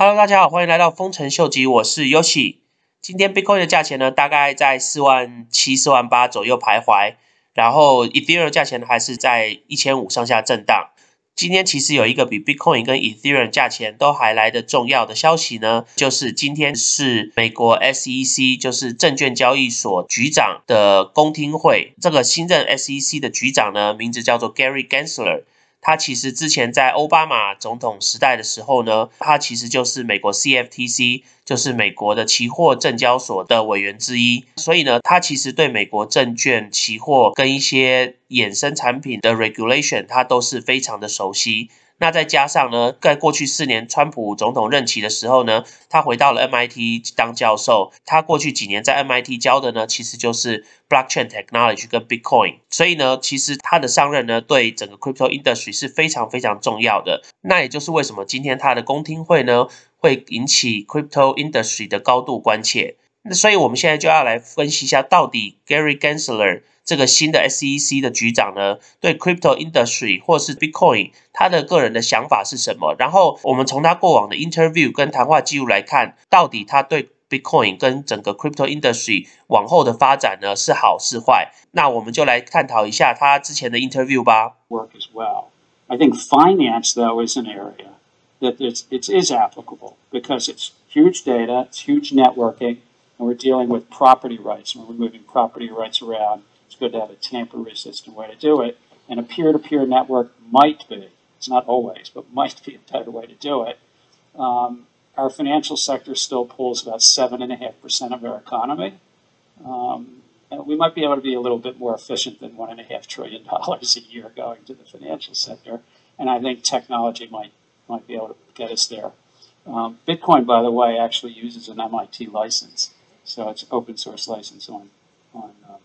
Hello，大家好，欢迎来到丰臣秀吉，我是 Yoshi。今天 Bitcoin 的价钱呢，大概在四万七、四万八左右徘徊，然后 Ethereum 价钱还是在一千五上下震荡。今天其实有一个比 Bitcoin 跟 Ethereum 价钱都还来的重要的消息呢，就是今天是美国 SEC，就是证券交易所局长的公听会。这个新任 SEC 的局长呢，名字叫做 Gary Gensler。他其实之前在奥巴马总统时代的时候呢，他其实就是美国 CFTC，就是美国的期货证交所的委员之一。所以呢，他其实对美国证券、期货跟一些衍生产品的 regulation，他都是非常的熟悉。那再加上呢，在过去四年川普总统任期的时候呢，他回到了 MIT 当教授。他过去几年在 MIT 教的呢，其实就是 blockchain technology 跟 Bitcoin。所以呢，其实他的上任呢，对整个 crypto industry 是非常非常重要的。那也就是为什么今天他的公听会呢，会引起 crypto industry 的高度关切。那所以我们现在就要来分析一下，到底 Gary Gensler。这个新的 SEC 的局长呢，对 crypto industry 或是 Bitcoin，他的个人的想法是什么？然后我们从他过往的 interview 跟谈话记录来看，到底他对 Bitcoin 跟整个 crypto industry 往后的发展呢是好是坏？那我们就来探讨一下他之前的 interview 吧。Work as well. I think finance though is an area that it's it is applicable because it's huge data, it's huge networking, and we're dealing with property rights and we're moving property rights around. It's good to have a tamper resistant way to do it. And a peer to peer network might be, it's not always, but might be a better way to do it. Um, our financial sector still pulls about 7.5% of our economy. Um, and we might be able to be a little bit more efficient than $1.5 trillion a year going to the financial sector. And I think technology might, might be able to get us there. Um, Bitcoin, by the way, actually uses an MIT license. So it's open source license on, on um,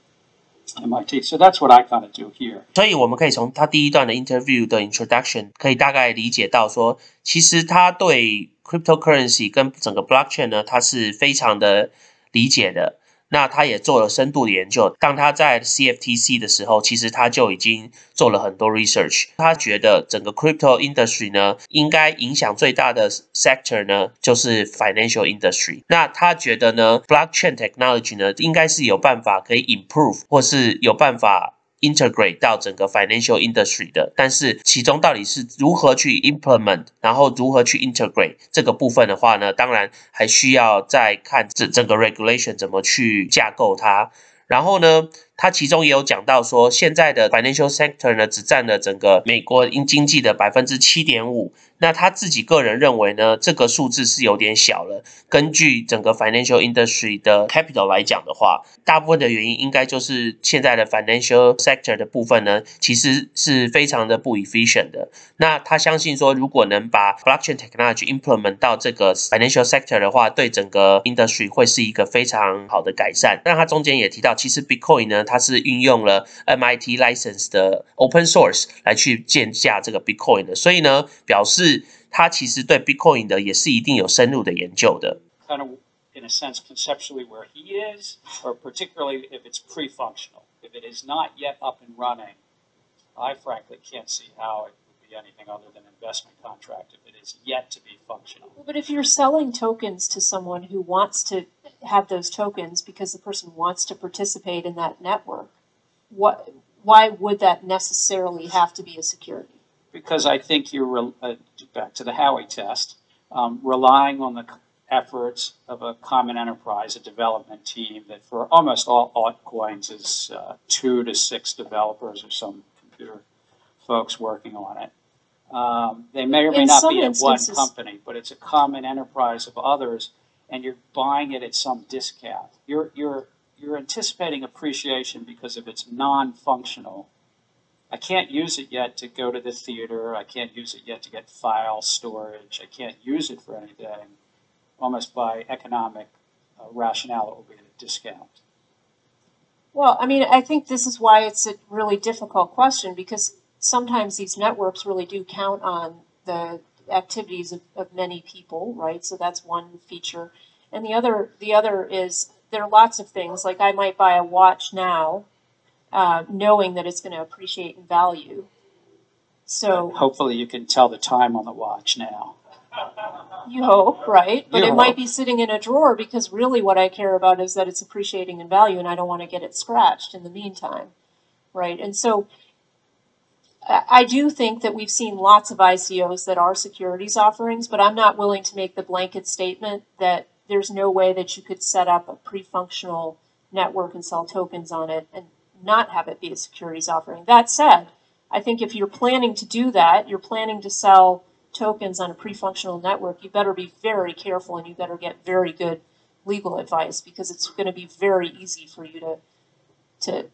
MIT. So that's what I kind of do here. 所以我们可以从他第一段的 interview 的 introduction 可以大概理解到说，其实他对 cryptocurrency 跟整个 blockchain 呢，他是非常的理解的。那他也做了深度的研究。当他在 CFTC 的时候，其实他就已经做了很多 research。他觉得整个 crypto industry 呢，应该影响最大的 sector 呢，就是 financial industry。那他觉得呢，blockchain technology 呢，应该是有办法可以 improve，或是有办法。Integrate 到整个 financial industry 的，但是其中到底是如何去 implement，然后如何去 integrate 这个部分的话呢，当然还需要再看整整个 regulation 怎么去架构它。然后呢，它其中也有讲到说，现在的 financial sector 呢，只占了整个美国经经济的百分之七点五。那他自己个人认为呢，这个数字是有点小了。根据整个 financial industry 的 capital 来讲的话，大部分的原因应该就是现在的 financial sector 的部分呢，其实是非常的不 efficient 的。那他相信说，如果能把 blockchain technology implement 到这个 financial sector 的话，对整个 industry 会是一个非常好的改善。那他中间也提到，其实 Bitcoin 呢，它是运用了 MIT license 的 open source 来去建架这个 Bitcoin 的，所以呢，表示。他其实对 Bitcoin 的也是一定有深入的研究的。Kind of in a sense conceptually where he is, or particularly if it's pre-functional. If it is not yet up and running, I frankly can't see how it would be anything other than investment contract if it is yet to be functional. But if you're selling tokens to someone who wants to have those tokens because the person wants to participate in that network, what why would that necessarily have to be a security? Because I think you're uh, back to the Howey test, um, relying on the efforts of a common enterprise, a development team that for almost all altcoins is uh, two to six developers or some computer folks working on it. Um, they may or may In not be at one company, but it's a common enterprise of others, and you're buying it at some discount. You're you're you're anticipating appreciation because of its non-functional I can't use it yet to go to the theater. I can't use it yet to get file storage. I can't use it for anything. Almost by economic uh, rationale, it will be a discount. Well, I mean, I think this is why it's a really difficult question because sometimes these networks really do count on the activities of, of many people, right? So that's one feature. And the other, the other is there are lots of things. Like I might buy a watch now uh, knowing that it's going to appreciate in value. So hopefully you can tell the time on the watch now. You hope, right? But You it might be sitting in a drawer because really what I care about is that it's appreciating in value and I don't want to get it scratched in the meantime, right? And so I I do think that we've seen lots of ICOs that are securities offerings, but I'm not willing to make the blanket statement that there's no way that you could set up a pre-functional network and sell tokens on it and not have it be a securities offering. That said, I think if you're planning to do that, you're planning to sell tokens on a pre-functional network, you better be very careful and you better get very good legal advice because it's going to be very easy for you to to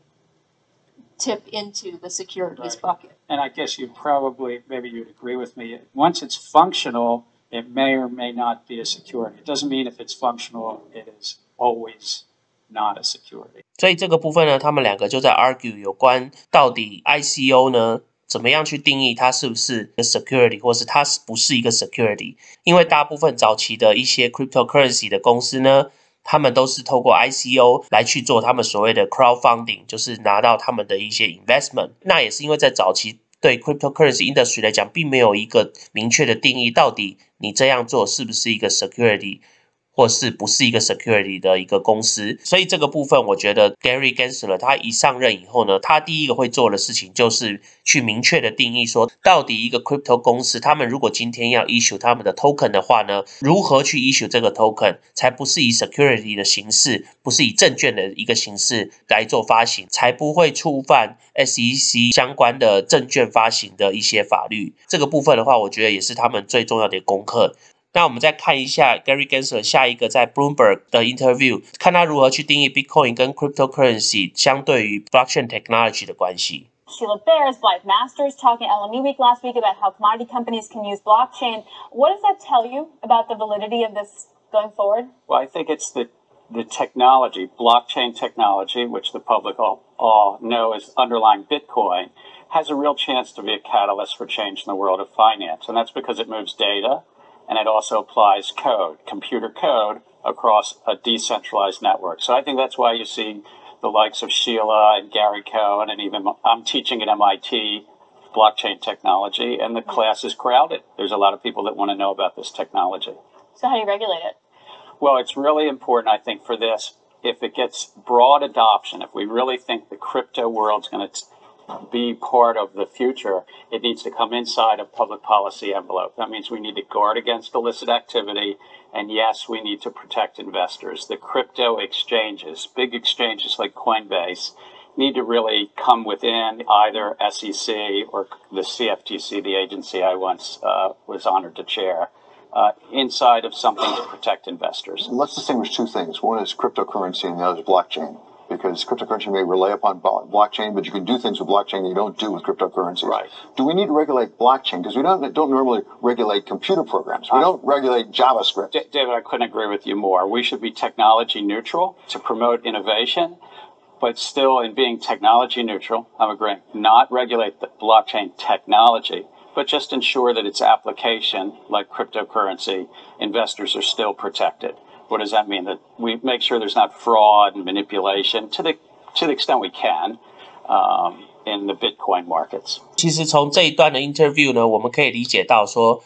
tip into the securities Right. bucket. And I guess you'd probably, maybe you'd agree with me, once it's functional, it may or may not be a security. It doesn't mean if it's functional, it is always not a security. 所以这个部分呢，他们两个就在 argue 有关到底 ICO 呢怎么样去定义它是不是一个 security，或是它是不是一个 security？因为大部分早期的一些 cryptocurrency 的公司呢，他们都是透过 ICO 来去做他们所谓的 crowdfunding，就是拿到他们的一些 investment。那也是因为在早期对 cryptocurrency industry 来讲，并没有一个明确的定义，到底你这样做是不是一个 security。或是不是一个 security 的一个公司，所以这个部分我觉得 Gary Gensler 他一上任以后呢，他第一个会做的事情就是去明确的定义说，到底一个 crypto 公司，他们如果今天要 issue 他们的 token 的话呢，如何去 issue 这个 token，才不是以 security 的形式，不是以证券的一个形式来做发行，才不会触犯 SEC 相关的证券发行的一些法律。这个部分的话，我觉得也是他们最重要的功课。那我们再看一下 Gary Gensler 下一个在 Bloomberg 的 interview，看他如何去定义 Bitcoin 跟 cryptocurrency 相对于 blockchain technology 的关系。 Sheila Bears, Blythe Masters talking at LME Week last week about how commodity companies can use blockchain. What does that tell you about the validity of this going forward? Well, I think it's the, the technology, blockchain technology, which the public all, all know is underlying Bitcoin, has a real chance to be a catalyst for change in the world of finance. And that's because it moves data and it also applies code, computer code, across a decentralized network. So I think that's why you see the likes of Sheila and Gary Cohen, and even I'm teaching at MIT blockchain technology, and the class is crowded. There's a lot of people that want to know about this technology. So how do you regulate it? Well, it's really important, I think, for this. If it gets broad adoption, if we really think the crypto world's going to be part of the future, it needs to come inside a public policy envelope. That means we need to guard against illicit activity. And yes, we need to protect investors. The crypto exchanges, big exchanges like Coinbase, need to really come within either SEC or the CFTC, the agency I once uh, was honored to chair, uh, inside of something to protect investors. Let's distinguish two things. One is cryptocurrency and the other is blockchain. Because cryptocurrency may rely upon blockchain, but you can do things with blockchain that you don't do with cryptocurrencies. Right. Do we need to regulate blockchain? Because we don't, don't normally regulate computer programs. We uh, don't regulate JavaScript. D- David, I couldn't agree with you more. We should be technology neutral to promote innovation, but still, in being technology neutral, I'm agreeing, not regulate the blockchain technology, but just ensure that its application, like cryptocurrency, investors are still protected. What does that mean? That we make sure there's not fraud and manipulation to the to the extent we can um, in the Bitcoin markets. 其实从这一段的 interview 呢，我们可以理解到说，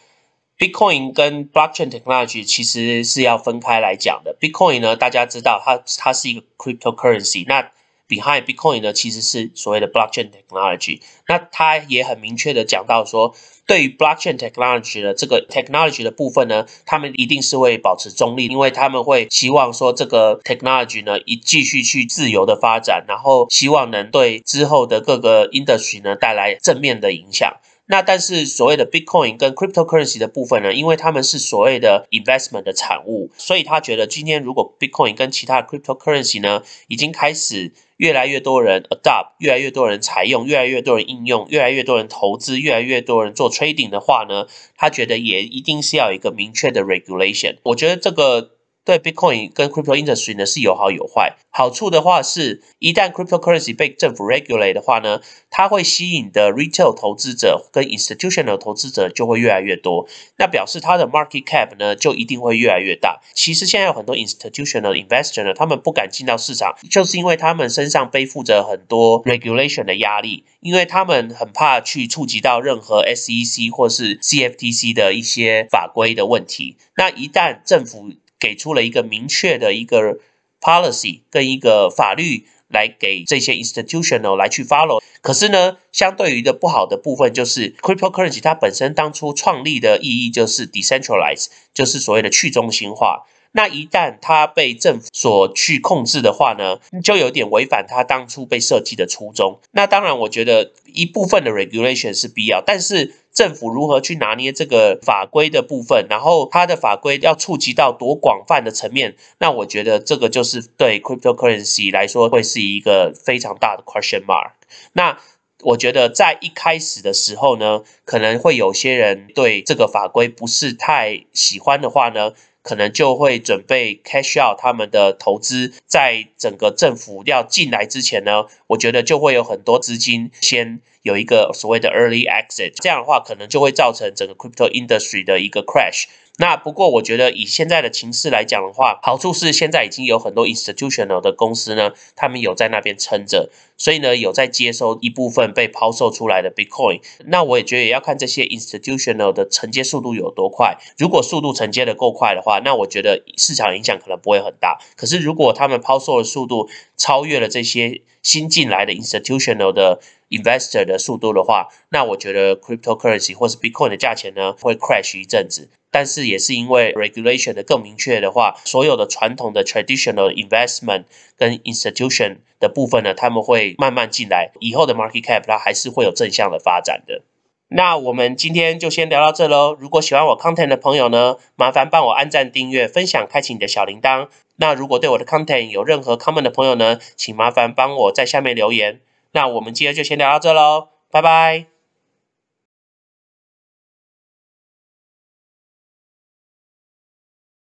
Bitcoin 跟 blockchain technology 其实是要分开来讲的。Bitcoin 呢，大家知道它它是一个 cryptocurrency，那 behind Bitcoin 呢其实是所谓的 blockchain technology。那他也很明确的讲到说，对于 blockchain technology 的这个 technology 的部分呢，他们一定是会保持中立，因为他们会希望说这个 technology 呢一继续去自由的发展，然后希望能对之后的各个 industry 呢带来正面的影响。那但是所谓的 Bitcoin 跟 cryptocurrency 的部分呢，因为他们是所谓的 investment 的产物，所以他觉得今天如果 Bitcoin 跟其他 cryptocurrency 呢，已经开始越来越多人 adopt，越来越多人采用，越来越多人应用，越来越多人投资，越来越多人做 trading 的话呢，他觉得也一定是要有一个明确的 regulation。我觉得这个对 Bitcoin 跟 crypto industry 呢是有好有坏。好处的话是，一旦 cryptocurrency 被政府 regulate 的话呢，它会吸引的 retail 投资者跟 institutional 投资者就会越来越多。那表示它的 market cap 呢就一定会越来越大。其实现在有很多 institutional investor 呢，他们不敢进到市场，就是因为他们身上背负着很多 regulation 的压力，因为他们很怕去触及到任何 SEC 或是 CFTC 的一些法规的问题。那一旦政府给出了一个明确的一个 policy 跟一个法律来给这些 institutional 来去 follow，可是呢，相对于的不好的部分就是 cryptocurrency 它本身当初创立的意义就是 decentralize，就是所谓的去中心化。那一旦它被政府所去控制的话呢，就有点违反它当初被设计的初衷。那当然，我觉得一部分的 regulation 是必要，但是政府如何去拿捏这个法规的部分，然后它的法规要触及到多广泛的层面，那我觉得这个就是对 cryptocurrency 来说会是一个非常大的 question mark。那我觉得在一开始的时候呢，可能会有些人对这个法规不是太喜欢的话呢。可能就会准备 cash out 他们的投资，在整个政府要进来之前呢，我觉得就会有很多资金先有一个所谓的 early exit，这样的话可能就会造成整个 crypto industry 的一个 crash。那不过我觉得以现在的情势来讲的话，好处是现在已经有很多 institutional 的公司呢，他们有在那边撑着，所以呢有在接收一部分被抛售出来的 Bitcoin。那我也觉得也要看这些 institutional 的承接速度有多快。如果速度承接的够快的话，那我觉得市场影响可能不会很大。可是如果他们抛售的速度超越了这些新进来的 institutional 的 investor 的速度的话，那我觉得 cryptocurrency 或是 Bitcoin 的价钱呢会 crash 一阵子。但是也是因为 regulation 的更明确的话，所有的传统的 traditional investment 跟 institution 的部分呢，他们会慢慢进来，以后的 market cap 它还是会有正向的发展的。那我们今天就先聊到这喽。如果喜欢我 content 的朋友呢，麻烦帮我按赞、订阅、分享、开启你的小铃铛。那如果对我的 content 有任何 comment 的朋友呢，请麻烦帮我在下面留言。那我们今天就先聊到这喽，拜拜。